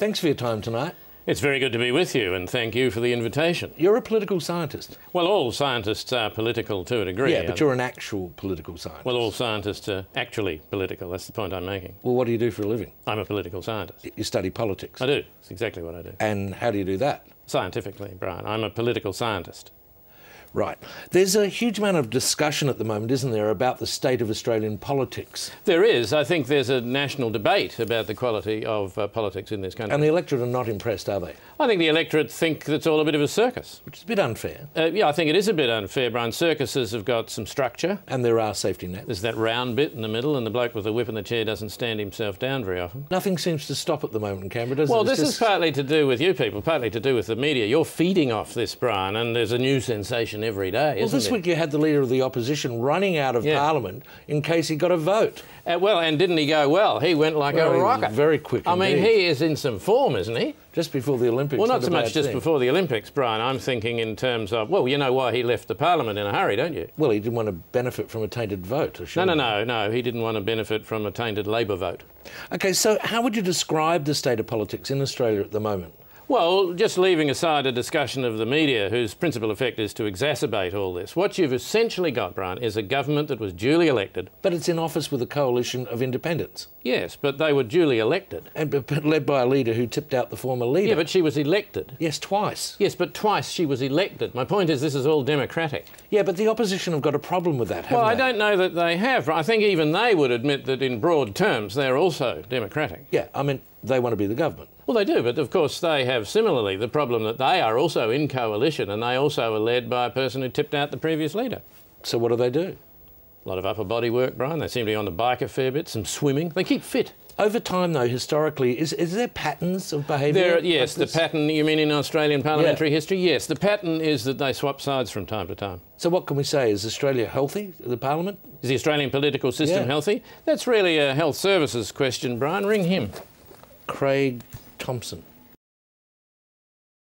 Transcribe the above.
Thanks for your time tonight. It's very good to be with you, and thank you for the invitation. You're a political scientist. Well, all scientists are political to a degree. Yeah, but you're an actual political scientist. Well, all scientists are actually political. That's the point I'm making. Well, what do you do for a living? I'm a political scientist. You study politics. I do. That's exactly what I do. And how do you do that? Scientifically, Bryan. I'm a political scientist. Right. There's a huge amount of discussion at the moment, isn't there, about the state of Australian politics? There is. I think there's a national debate about the quality of uh, politics in this country. And the electorate are not impressed, are they? I think the electorate think that's all a bit of a circus. Which is a bit unfair. Uh, yeah, I think it is a bit unfair, Bryan. Circuses have got some structure. And there are safety nets. There's that round bit in the middle, and the bloke with the whip in the chair doesn't stand himself down very often. Nothing seems to stop at the moment in Canberra, does well, it? Well, this just... is partly to do with you people, partly to do with the media. You're feeding off this, Bryan, and there's a new sensation every day, well, this week you had the leader of the opposition running out of yeah. Parliament in case he got a vote. Uh, well, and didn't he go well? He went like well, a rocket. very quick. I indeed. mean, he is in some form, isn't he? Just before the Olympics. Well, not so much thing. just before the Olympics, Brian. I'm thinking in terms of, well, you know why he left the Parliament in a hurry, don't you? Well, he didn't want to benefit from a tainted vote. No, no, no, no. He didn't want to benefit from a tainted Labor vote. OK, so how would you describe the state of politics in Australia at the moment? Well, just leaving aside a discussion of the media, whose principal effect is to exacerbate all this, what you've essentially got, Bryan, is a government that was duly elected. But it's in office with a coalition of independents. Yes, but they were duly elected. And but led by a leader who tipped out the former leader. Yeah, but she was elected. Yes, twice. Yes, but twice she was elected. My point is, this is all democratic. Yeah, but the opposition have got a problem with that, Well, they? I don't know that they have. I think even they would admit that in broad terms they're also democratic. Yeah, I mean, they want to be the government. Well, they do, but of course they have similarly the problem that they are also in coalition and they also are led by a person who tipped out the previous leader. So what do they do? A lot of upper body work, Bryan. They seem to be on the bike a fair bit, some swimming. They keep fit. Over time, though, historically, is, is there patterns of behaviour? There, yes, the pattern, you mean in Australian parliamentary yeah. history? Yes, the pattern is that they swap sides from time to time. So what can we say? Is Australia healthy, the parliament? Is the Australian political system yeah. healthy? That's really a health services question, Bryan. Ring him. Craig Thomson.